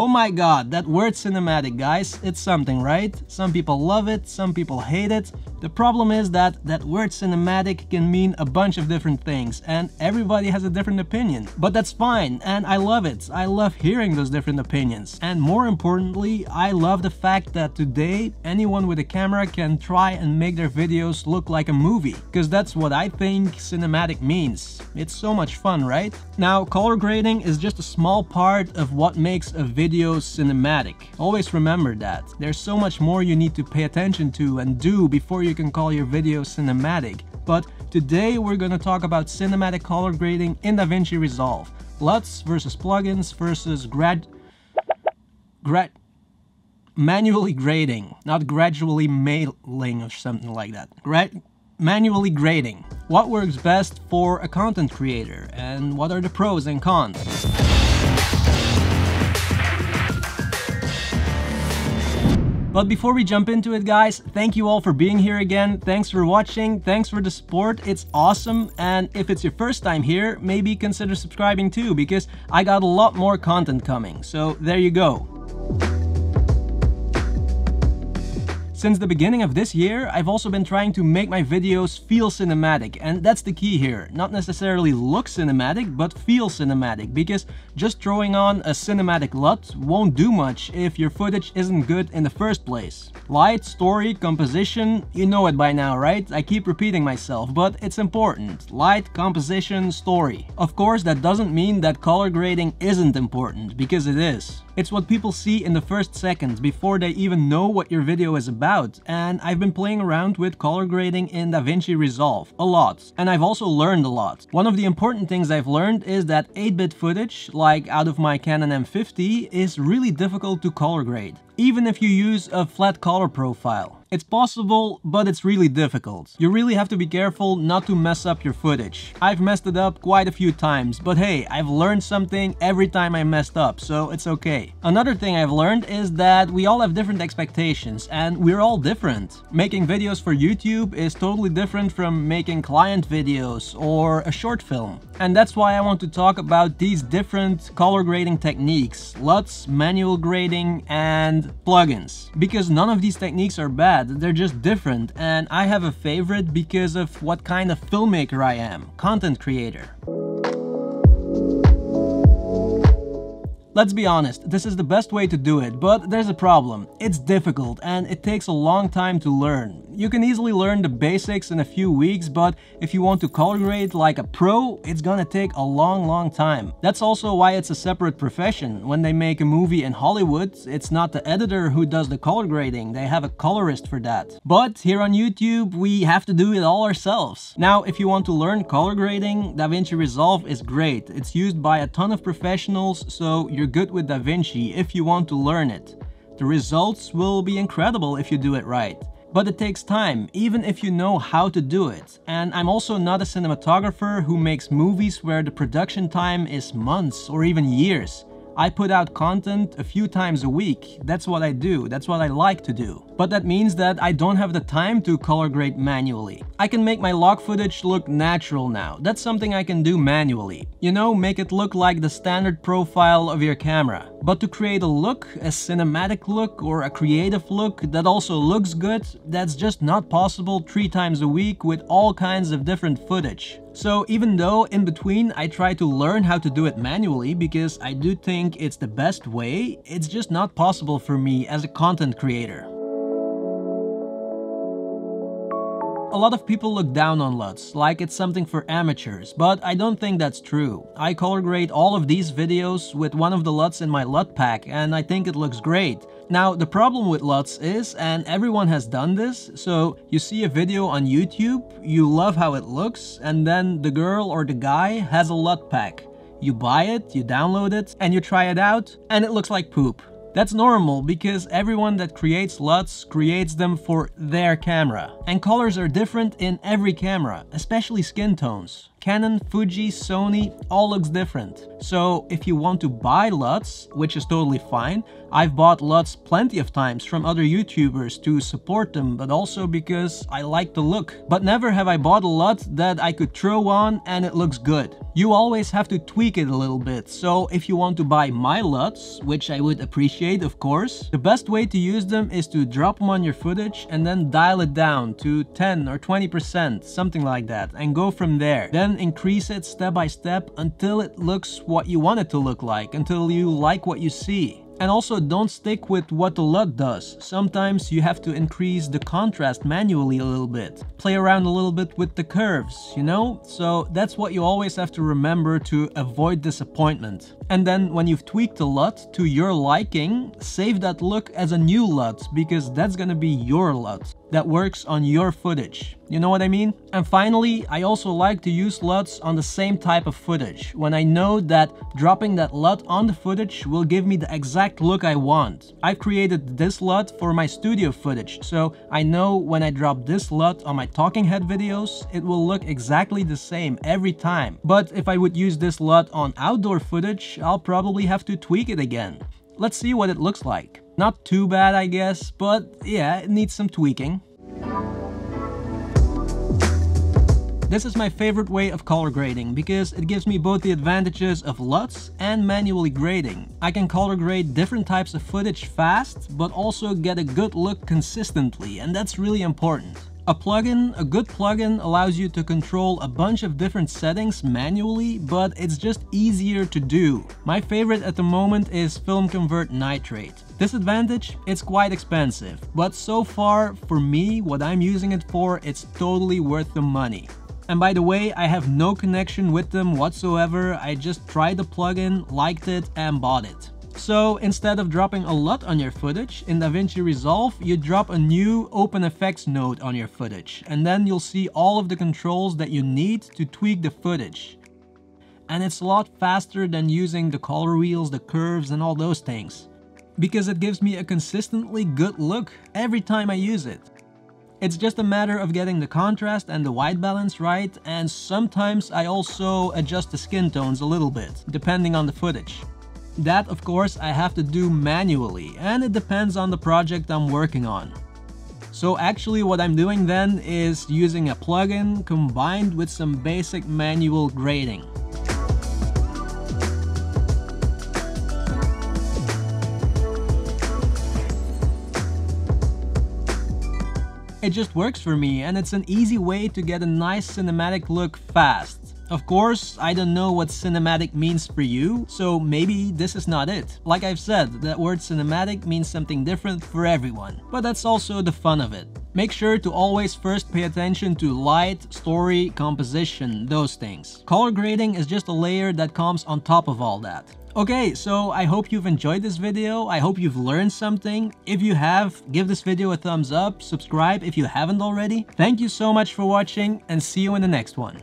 Oh my god, that word cinematic, guys, it's something, right? Some people love it, some people hate it. The problem is that that word cinematic can mean a bunch of different things, and everybody has a different opinion. But that's fine, and I love it. I love hearing those different opinions. And more importantly, I love the fact that today, anyone with a camera can try and make their videos look like a movie. Because that's what I think cinematic means. It's so much fun, right? Now, color grading is just a small part of what makes a video cinematic. Always remember that. There's so much more you need to pay attention to and do before you can call your video cinematic. But today we're gonna talk about cinematic color grading in DaVinci Resolve. LUTs versus plugins versus grad... grad... manually grading, not gradually mailing or something like that. Grad manually grading. What works best for a content creator and what are the pros and cons? But before we jump into it guys, thank you all for being here again, thanks for watching, thanks for the support, it's awesome, and if it's your first time here, maybe consider subscribing too, because I got a lot more content coming, so there you go. Since the beginning of this year, I've also been trying to make my videos feel cinematic, and that's the key here. Not necessarily look cinematic, but feel cinematic, because just throwing on a cinematic LUT won't do much if your footage isn't good in the first place. Light, story, composition, you know it by now, right? I keep repeating myself, but it's important. Light, composition, story. Of course, that doesn't mean that color grading isn't important, because it is. It's what people see in the first seconds before they even know what your video is about. Out and I've been playing around with color grading in DaVinci Resolve a lot. And I've also learned a lot. One of the important things I've learned is that 8-bit footage, like out of my Canon M50, is really difficult to color grade even if you use a flat color profile. It's possible, but it's really difficult. You really have to be careful not to mess up your footage. I've messed it up quite a few times, but hey, I've learned something every time I messed up, so it's okay. Another thing I've learned is that we all have different expectations, and we're all different. Making videos for YouTube is totally different from making client videos or a short film. And that's why I want to talk about these different color grading techniques, LUTs, manual grading, and plugins. Because none of these techniques are bad, they're just different and I have a favorite because of what kind of filmmaker I am, content creator. Let's be honest, this is the best way to do it, but there's a problem. It's difficult and it takes a long time to learn. You can easily learn the basics in a few weeks, but if you want to color grade like a pro, it's gonna take a long, long time. That's also why it's a separate profession. When they make a movie in Hollywood, it's not the editor who does the color grading, they have a colorist for that. But here on YouTube, we have to do it all ourselves. Now, if you want to learn color grading, DaVinci Resolve is great. It's used by a ton of professionals, so you're good with DaVinci if you want to learn it. The results will be incredible if you do it right. But it takes time, even if you know how to do it. And I'm also not a cinematographer who makes movies where the production time is months or even years. I put out content a few times a week. That's what I do. That's what I like to do. But that means that I don't have the time to color grade manually. I can make my log footage look natural now. That's something I can do manually. You know, make it look like the standard profile of your camera. But to create a look, a cinematic look or a creative look that also looks good, that's just not possible three times a week with all kinds of different footage. So even though in between I try to learn how to do it manually because I do think it's the best way, it's just not possible for me as a content creator. A lot of people look down on LUTs, like it's something for amateurs, but I don't think that's true. I color grade all of these videos with one of the LUTs in my LUT pack and I think it looks great. Now the problem with LUTs is, and everyone has done this, so you see a video on YouTube, you love how it looks, and then the girl or the guy has a LUT pack. You buy it, you download it, and you try it out, and it looks like poop. That's normal because everyone that creates LUTs creates them for their camera. And colors are different in every camera, especially skin tones. Canon, Fuji, Sony, all looks different. So if you want to buy LUTs, which is totally fine, I've bought LUTs plenty of times from other YouTubers to support them, but also because I like the look. But never have I bought a LUT that I could throw on and it looks good. You always have to tweak it a little bit, so if you want to buy my LUTs, which I would appreciate of course, the best way to use them is to drop them on your footage and then dial it down to 10 or 20%, something like that, and go from there. Then increase it step by step until it looks what you want it to look like, until you like what you see. And also don't stick with what the LUT does. Sometimes you have to increase the contrast manually a little bit. Play around a little bit with the curves, you know? So that's what you always have to remember to avoid disappointment. And then when you've tweaked the LUT to your liking, save that look as a new LUT because that's gonna be your LUT that works on your footage. You know what I mean? And finally, I also like to use LUTs on the same type of footage, when I know that dropping that LUT on the footage will give me the exact look I want. I've created this LUT for my studio footage, so I know when I drop this LUT on my talking head videos, it will look exactly the same every time. But if I would use this LUT on outdoor footage, I'll probably have to tweak it again. Let's see what it looks like. Not too bad I guess, but yeah, it needs some tweaking. This is my favorite way of color grading because it gives me both the advantages of LUTs and manually grading. I can color grade different types of footage fast, but also get a good look consistently, and that's really important. A plugin, a good plugin allows you to control a bunch of different settings manually, but it's just easier to do. My favorite at the moment is FilmConvert Nitrate. Disadvantage? It's quite expensive, but so far, for me, what I'm using it for, it's totally worth the money. And by the way, I have no connection with them whatsoever, I just tried the plugin, liked it, and bought it. So instead of dropping a LUT on your footage, in DaVinci Resolve, you drop a new OpenEffects node on your footage, and then you'll see all of the controls that you need to tweak the footage. And it's a lot faster than using the color wheels, the curves, and all those things. Because it gives me a consistently good look every time I use it. It's just a matter of getting the contrast and the white balance right, and sometimes I also adjust the skin tones a little bit, depending on the footage. That, of course, I have to do manually, and it depends on the project I'm working on. So actually what I'm doing then is using a plugin combined with some basic manual grading. It just works for me and it's an easy way to get a nice cinematic look fast. Of course, I don't know what cinematic means for you, so maybe this is not it. Like I've said, that word cinematic means something different for everyone, but that's also the fun of it. Make sure to always first pay attention to light, story, composition, those things. Color grading is just a layer that comes on top of all that. Okay, so I hope you've enjoyed this video, I hope you've learned something. If you have, give this video a thumbs up, subscribe if you haven't already. Thank you so much for watching and see you in the next one.